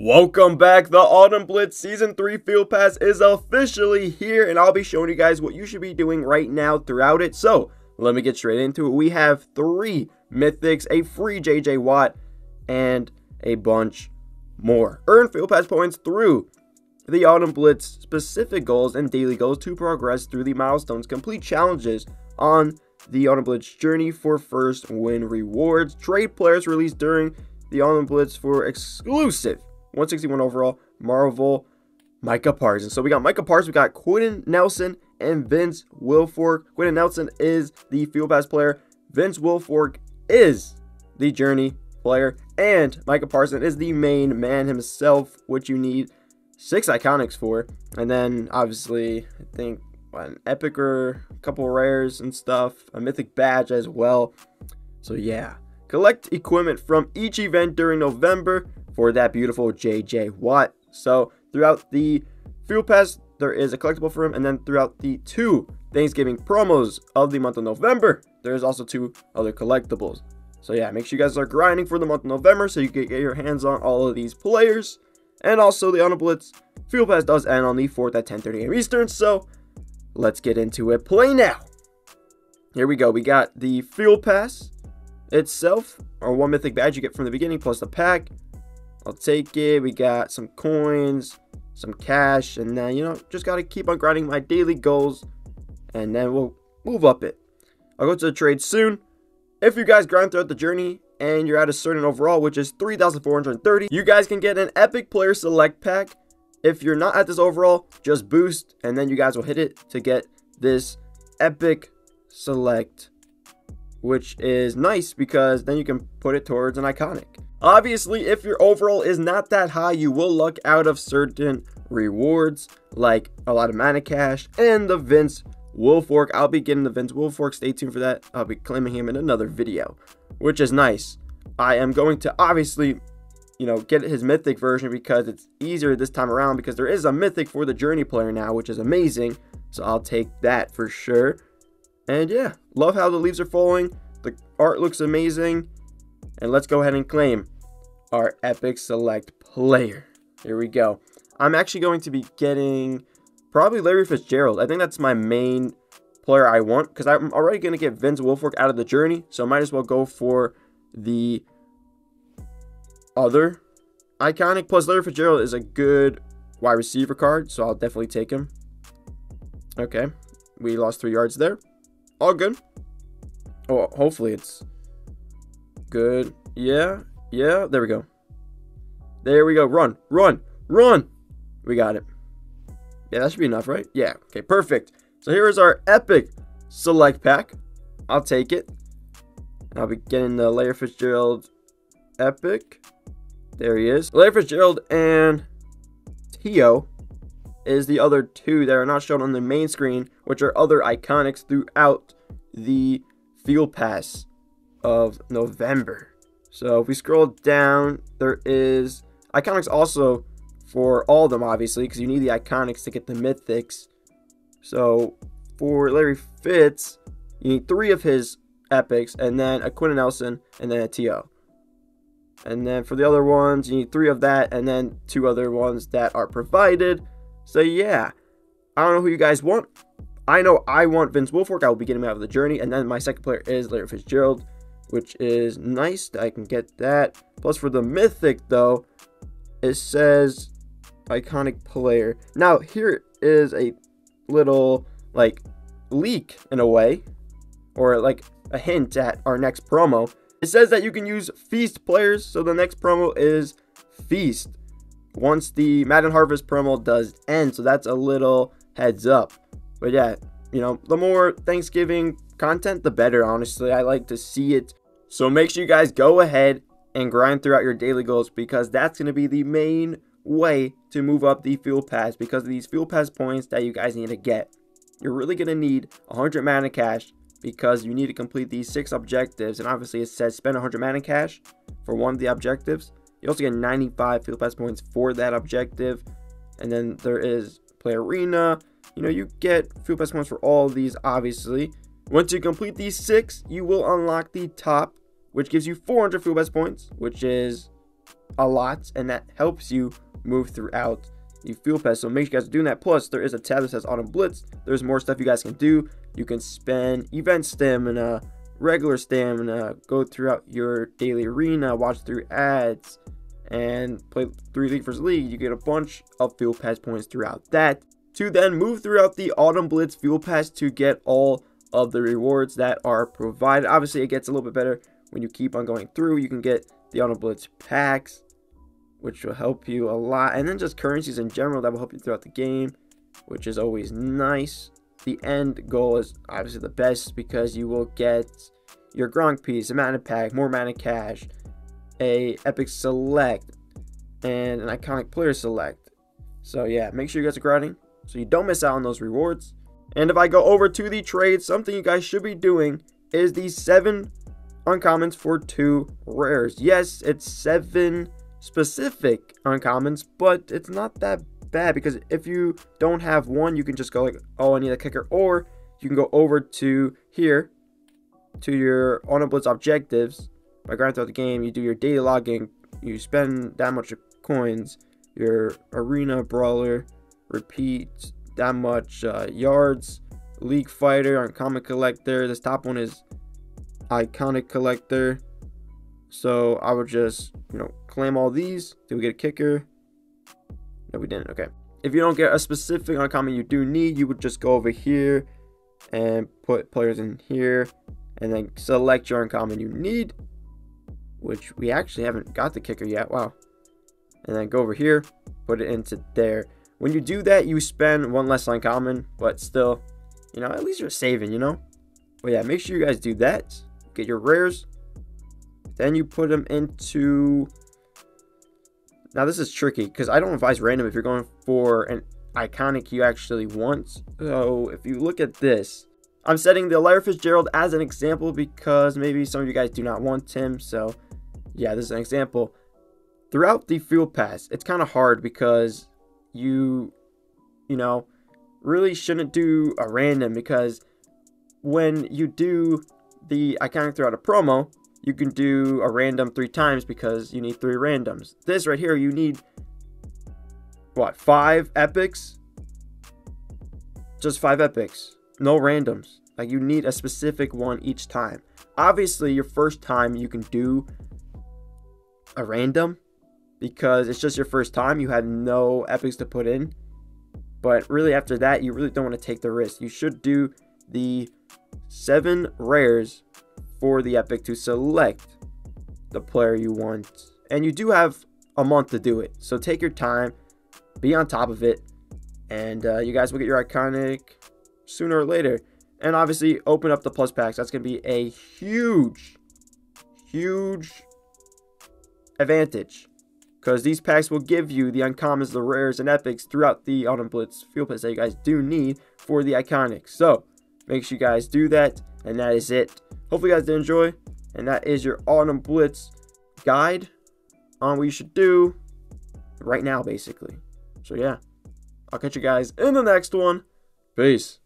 Welcome back. The Autumn Blitz Season 3 Field Pass is officially here, and I'll be showing you guys what you should be doing right now throughout it. So, let me get straight into it. We have three Mythics, a free JJ Watt, and a bunch more. Earn Field Pass points through the Autumn Blitz specific goals and daily goals to progress through the milestones. Complete challenges on the Autumn Blitz journey for first win rewards. Trade players released during the Autumn Blitz for exclusive 161 overall, Marvel, Micah Parsons. So we got Micah Parsons, we got Quenton Nelson, and Vince Wilfork. Quenton Nelson is the Field Pass player. Vince Wilfork is the Journey player. And Micah Parsons is the main man himself, which you need six iconics for. And then, obviously, I think an epic or a couple rares and stuff, a mythic badge as well. So, yeah. Collect equipment from each event during November for that beautiful JJ Watt. So throughout the Field Pass, there is a collectible for him. And then throughout the two Thanksgiving promos of the month of November, there's also two other collectibles. So yeah, make sure you guys are grinding for the month of November so you can get your hands on all of these players. And also the Autumn Blitz Field Pass does end on the 4th at 10.30 a.m. Eastern. So let's get into it. Play now. Here we go. We got the Field Pass itself, or one mythic badge you get from the beginning, plus the pack. I'll take it. We got some coins, some cash, and then, you know, just got to keep on grinding my daily goals, and then we'll move up it. I'll go to the trade soon. If you guys grind throughout the journey and you're at a certain overall, which is 3,430, you guys can get an epic player select pack. If you're not at this overall, just boost, and then you guys will hit it to get this epic select, which is nice because then you can put it towards an iconic. Obviously, if your overall is not that high, you will luck out of certain rewards, like a lot of Madden cash and the Vince Wilfork. I'll be getting the Vince Wilfork. Stay tuned for that. I'll be claiming him in another video, which is nice. I am going to obviously, you know, get his mythic version because it's easier this time around because there is a mythic for the Journey player now, which is amazing. So I'll take that for sure. And yeah, love how the leaves are falling. The art looks amazing. And let's go ahead and claim our Epic Select player. Here we go. I'm actually going to be getting probably Larry Fitzgerald. I think that's my main player I want because I'm already going to get Vince Wilfork out of the journey. So I might as well go for the other iconic. Plus, Larry Fitzgerald is a good wide receiver card, so I'll definitely take him. Okay, we lost three yards there. All good. Oh, hopefully it's Good. Yeah. Yeah. There we go. There we go. Run. Run. Run. We got it. Yeah, that should be enough, right? Yeah. Okay, perfect. So here is our epic select pack. I'll take it. I'll be getting the Larry Fitzgerald epic. There he is. Larry Fitzgerald and TO is the other two that are not shown on the main screen, which are other iconics throughout the field pass of November. So if we scroll down, there is iconics also for all of them, obviously, because you need the iconics to get the mythics. So for Larry Fitz, you need three of his epics, and then a Quenton Nelson, and then a TO. And then for the other ones, you need three of that, and then two other ones that are provided. So yeah, I don't know who you guys want. I know I want Vince Wilfork. I will be getting him out of the journey. And then my second player is Larry Fitzgerald which is nice. I can get that. Plus, for the Mythic, though, it says iconic player. Now, here is a little, like, leak in a way, or like a hint at our next promo. It says that you can use Feast players, so the next promo is Feast. Once the Madden Harvest promo does end, so that's a little heads up. But yeah, you know, the more Thanksgiving content, the better, honestly. I like to see it. So make sure you guys go ahead and grind throughout your daily goals because that's going to be the main way to move up the field pass because of these field pass points that you guys need to get. You're really going to need 100 Madden cash because you need to complete these six objectives. And obviously it says spend 100 Madden cash for one of the objectives. You also get 95 field pass points for that objective. And then there is play arena. You know, you get field pass points for all these, obviously. Once you complete these six, you will unlock the top, which gives you 400 field pass points, which is a lot, and that helps you move throughout the field pass. So make sure you guys are doing that. Plus, there is a tab that says Autumn Blitz. There's more stuff you guys can do. You can spend event stamina, regular stamina, go throughout your daily arena, watch through ads, and play three League vs. League. You get a bunch of field pass points throughout that. To then move throughout the Autumn Blitz field pass to get all of the rewards that are provided. Obviously, it gets a little bit better when you keep on going through. You can get the Autumn Blitz packs, which will help you a lot. And then just currencies in general that will help you throughout the game, which is always nice. The end goal is obviously the best because you will get your Gronk piece, a Madden pack, more Madden cash, a epic select, and an iconic player select. So yeah, make sure you guys are grinding so you don't miss out on those rewards. And if I go over to the trade, something you guys should be doing is the seven uncommons for two rares. Yes, it's seven specific uncommons, but it's not that bad because if you don't have one, you can just go like, oh, I need a kicker, or you can go over to here to your Autumn Blitz objectives by grinding throughout the game. You do your daily logging, you spend that much of coins, your arena brawler, repeat that much uh, yards, league fighter, uncommon collector. This top one is iconic collector. So I would just, you know, claim all these. Did we get a kicker? No, we didn't. Okay. If you don't get a specific uncommon you do need, you would just go over here and put players in here and then select your uncommon you need, which we actually haven't got the kicker yet. Wow. And then go over here, put it into there. When you do that, you spend one less uncommon, but still, you know, at least you're saving, you know? But yeah, make sure you guys do that get your rares. Then you put them into... Now this is tricky because I don't advise random if you're going for an iconic you actually want. So if you look at this, I'm setting the Larry Fitzgerald as an example because maybe some of you guys do not want him. So yeah, this is an example. Throughout the field pass, it's kind of hard because you, you know, really shouldn't do a random because when you do the iconic throughout a promo, you can do a random three times because you need three randoms. This right here, you need what five epics? Just five epics, no randoms. Like you need a specific one each time. Obviously, your first time you can do a random because it's just your first time. You have no epics to put in. But really, after that, you really don't want to take the risk. You should do the seven rares for the Epic to select the player you want. And you do have a month to do it. So take your time, be on top of it, and uh, you guys will get your iconic sooner or later. And obviously, open up the plus packs. That's going to be a huge, huge advantage. Because these packs will give you the uncommons, the rares, and epics throughout the Autumn Blitz field pass that you guys do need for the iconics. So, Make sure you guys do that. And that is it. Hopefully you guys did enjoy. And that is your Autumn Blitz guide on what you should do right now, basically. So yeah, I'll catch you guys in the next one. Peace.